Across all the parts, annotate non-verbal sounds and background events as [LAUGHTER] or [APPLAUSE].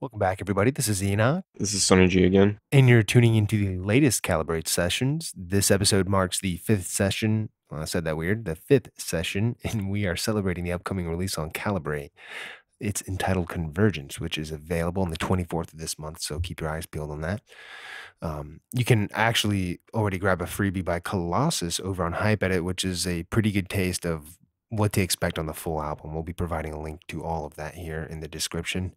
Welcome back, everybody. This is Enok, This is Sonny G again. and you're tuning into the latest Calibrate sessions. This episode marks the fifth session. Well, I said that weird. The fifth session, [LAUGHS] and we are celebrating the upcoming release on Calibrate. It's entitled Convergence, which is available on the 24th of this month. So keep your eyes peeled on that. Um, you can actually already grab a freebie by Colossus over on Hypeddit, which is a pretty good taste of what to expect on the full album. We'll be providing a link to all of that here in the description.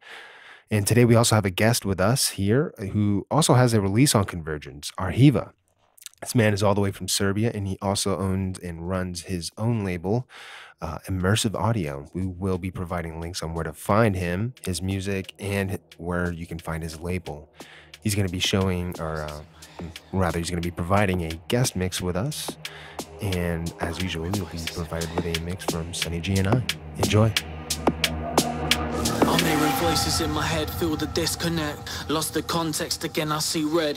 And today we also have a guest with us here who also has a release on Convergence, Arxiva. This man is all the way from Serbia and he also owns and runs his own label, uh, Immrsve Audio. We will be providing links on where to find him, his music, and where you can find his label. He's going to be showing, or uh, rather, he's going to be providing a guest mix with us. And as usual, you'll be provided with a mix from Sonny G and I. Enjoy. I'm hearing voices in my head, feel the disconnect. Lost the context again, I see red.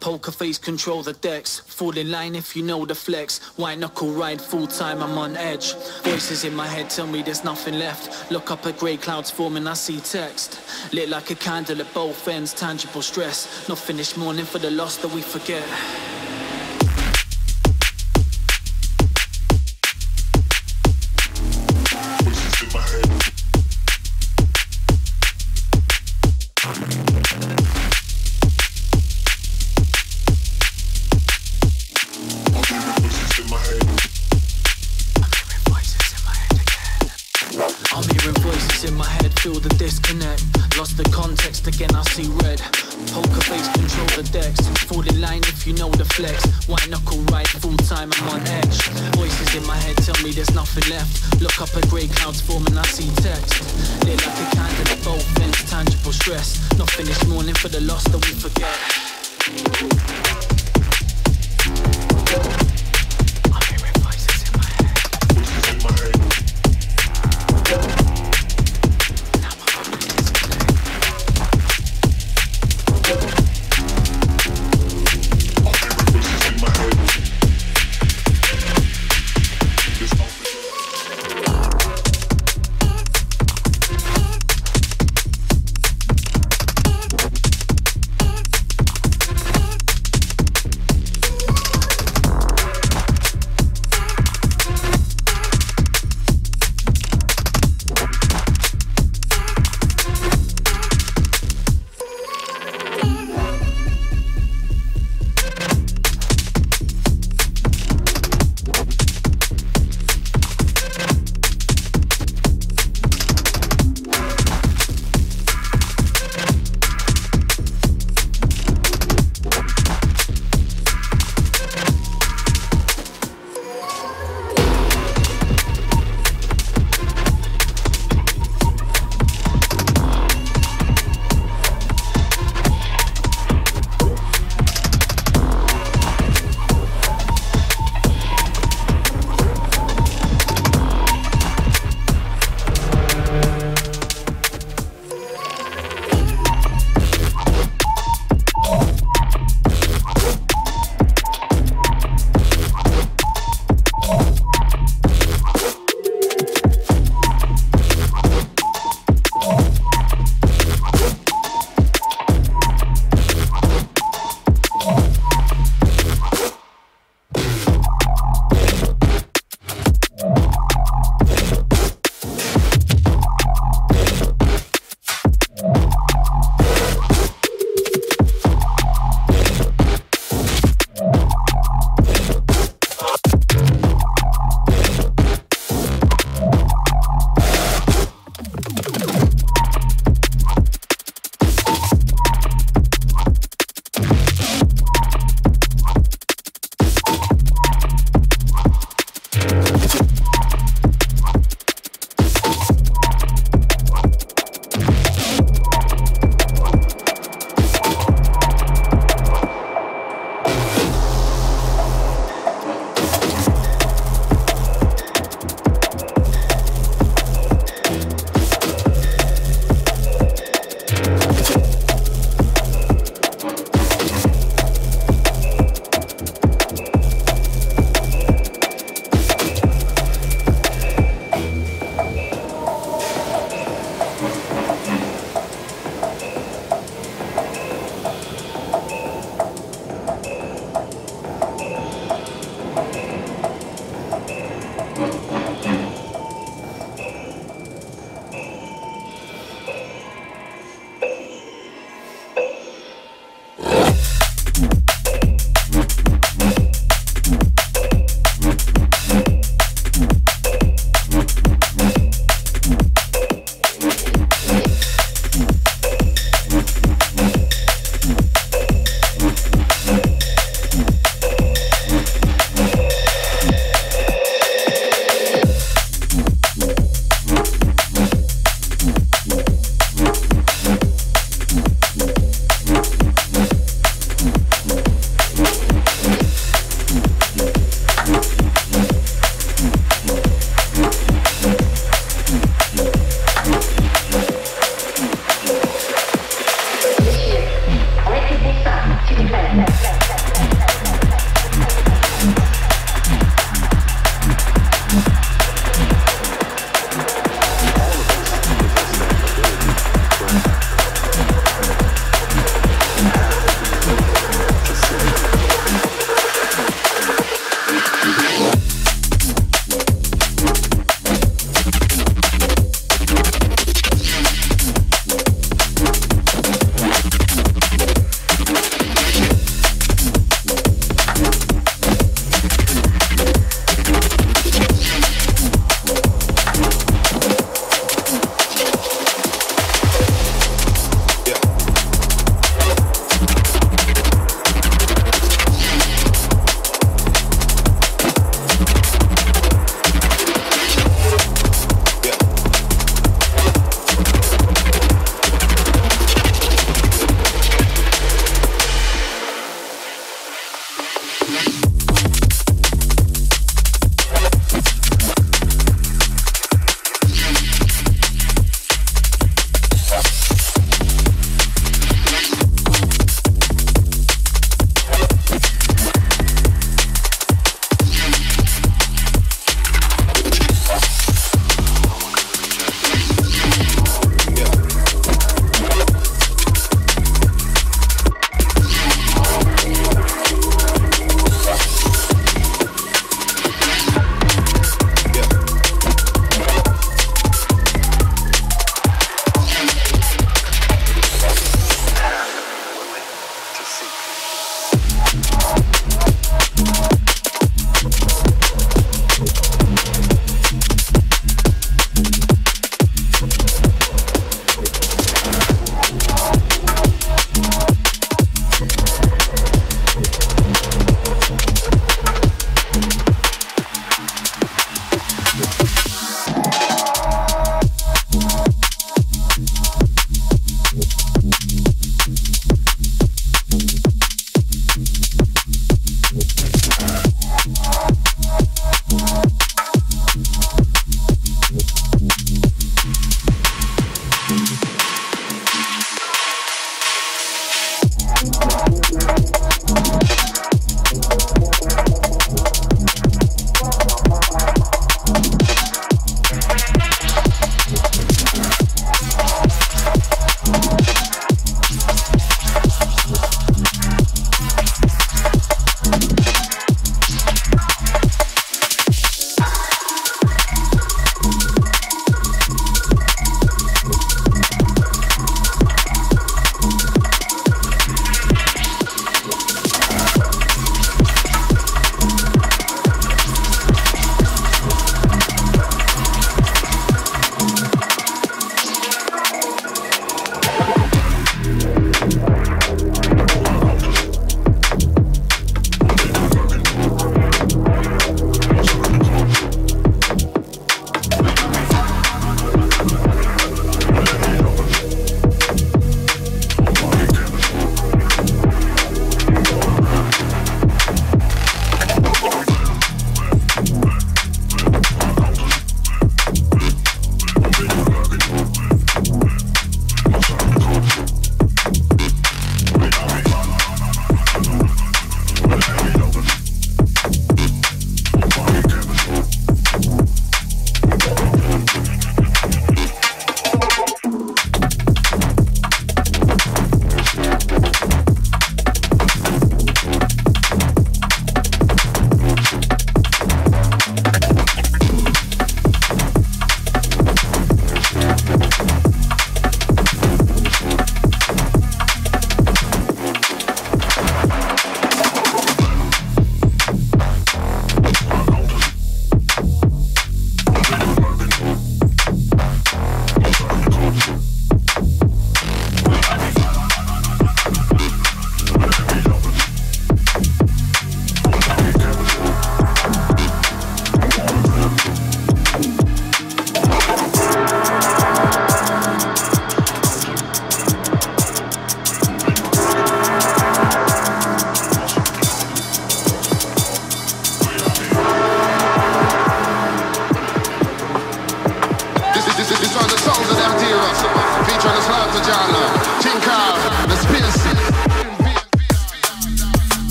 Poker face, control the decks. Fall in line if you know the flex. White knuckle ride, full time, I'm on edge. Voices in my head tell me there's nothing left. Look up at grey clouds forming, I see text. Lit like a candle at both ends, tangible stress. Not finished mourning for the loss that we forget. Know the flex. White knuckle ride, full time, I'm on edge. Voices in my head tell me there's nothing left. Look up at grey clouds forming, I see text. Lit like a candle at both ends, tangible stress. Not finished mourning for the loss that we forget.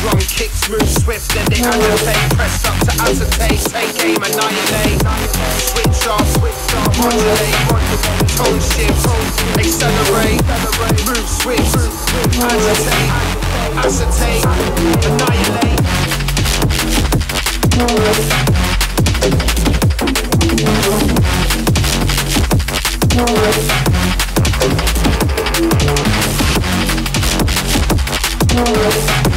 Drum kicks move swift and they underpay Press up to outer take aim, and annihilate. Switch off, switch off, modulate Tone shift, accelerate. Move swift, agitate Acetate, annihilate. Thank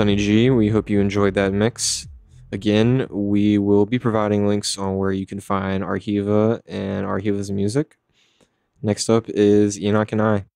Sonny G. We hope you enjoyed that mix. Again, we will be providing links on where you can find Arxiva and Arxiva's music. Next up is Enok and I.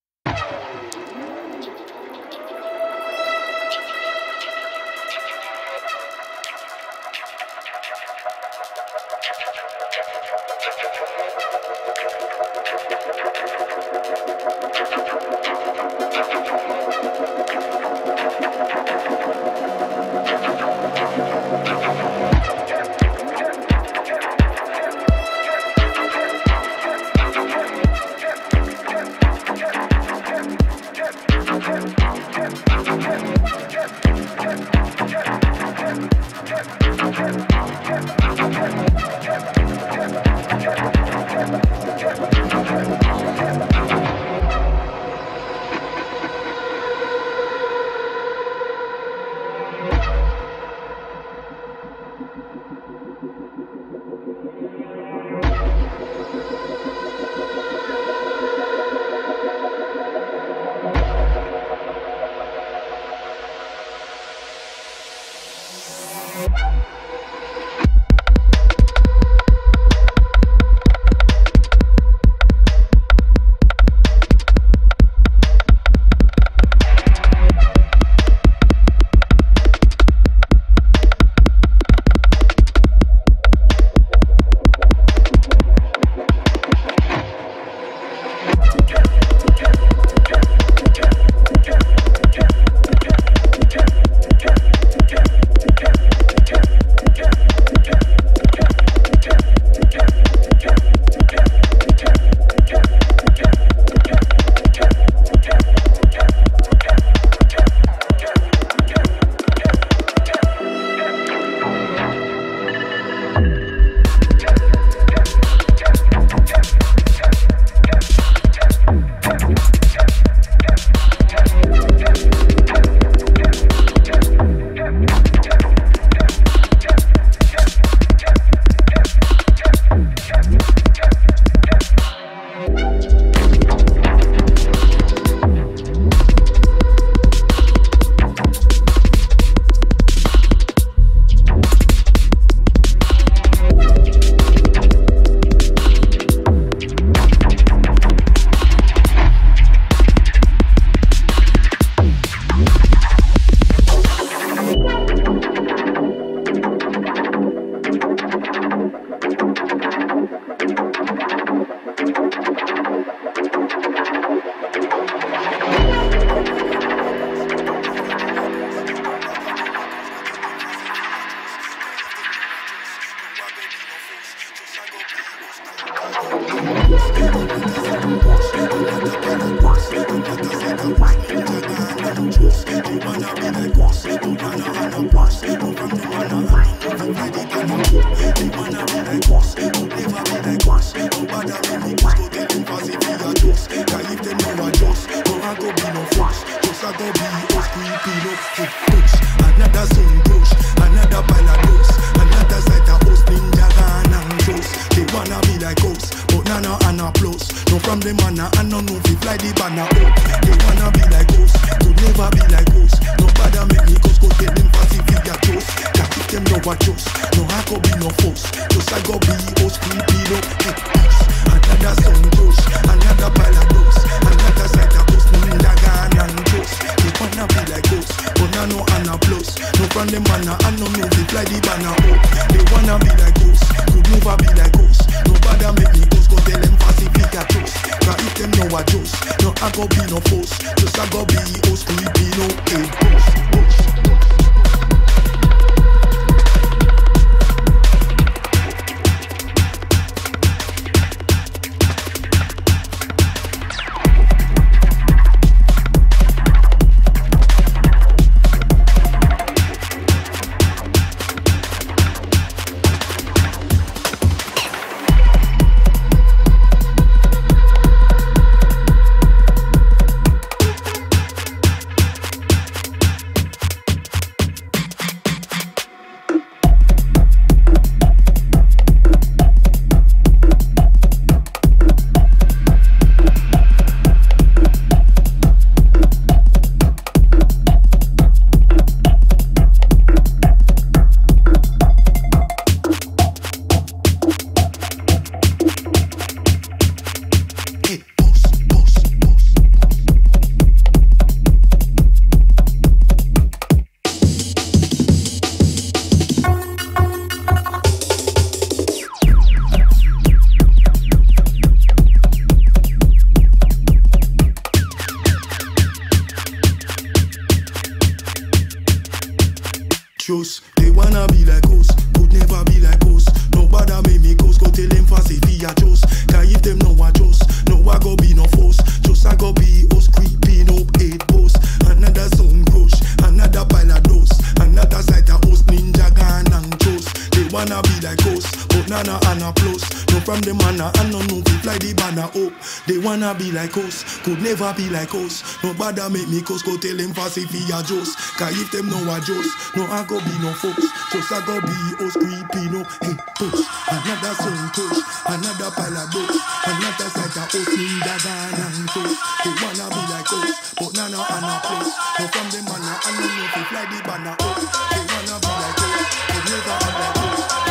wanna be like us, could never be like us. Nobody make me cause go tell them fast if he adjust. Cause if them no adjust, no I go be no folks. Just I go be us creeping no hey push. Another sound push, another pile of dust. Another side of us ninja gun and toast. They wanna be like us, but nana and a plus. No from the manna and no no we fly the banner up. They wanna be like us, could never be like us.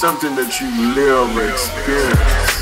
Something that you live experience.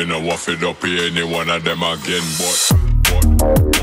me no waff it up here any one of them again, but. but.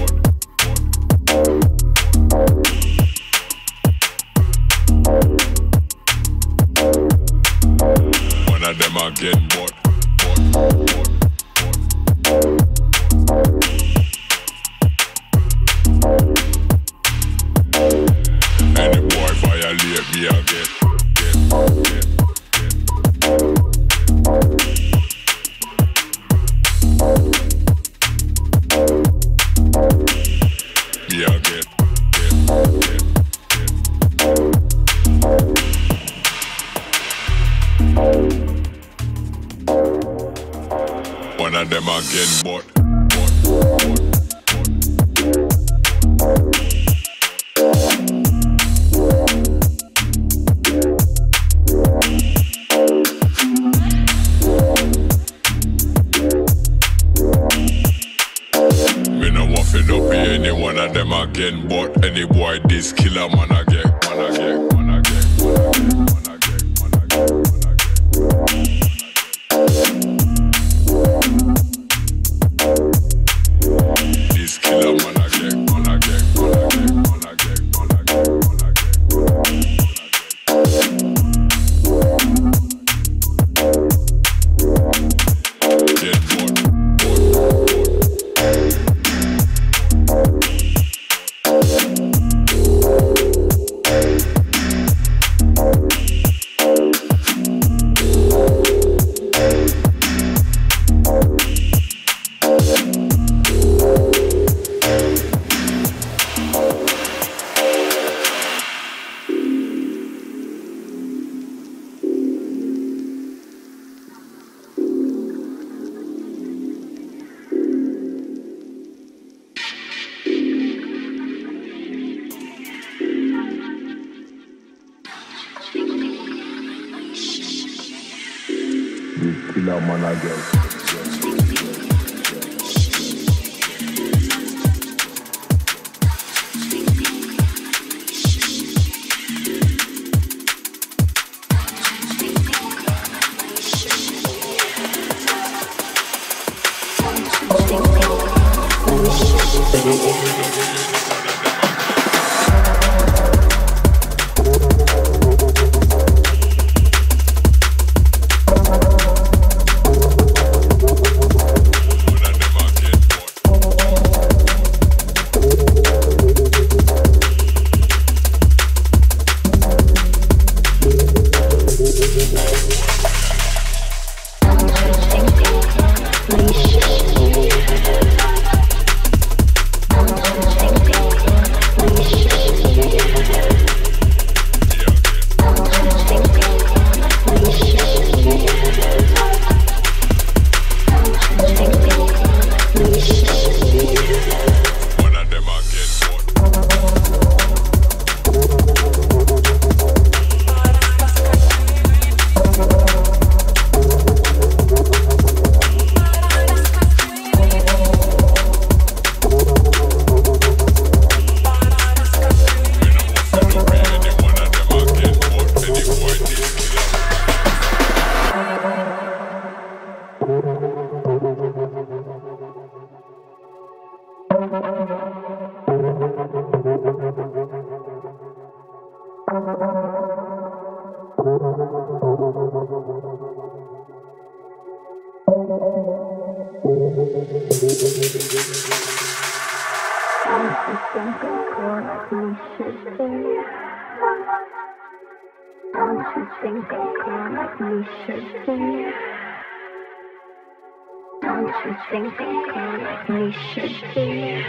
we should be.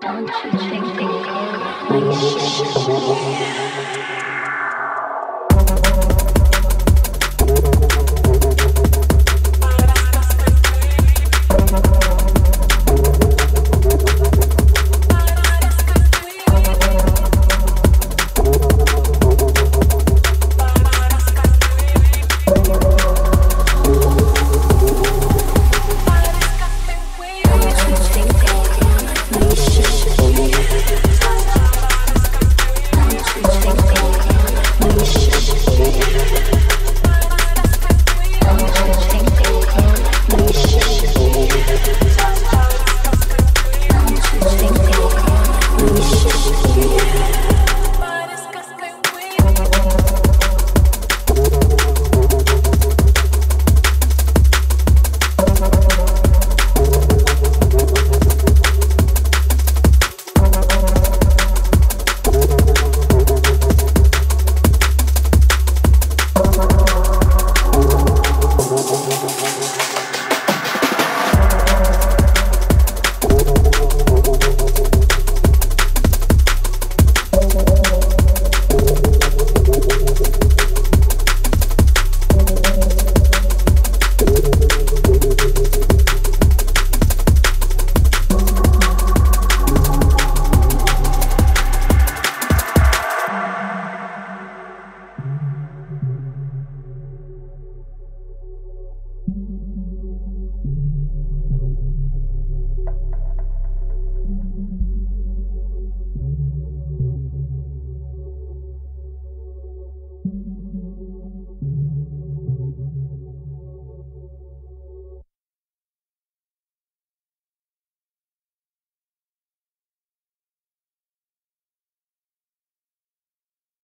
Don't you change.